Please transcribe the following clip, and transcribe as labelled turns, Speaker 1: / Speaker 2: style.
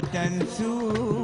Speaker 1: تم تنسون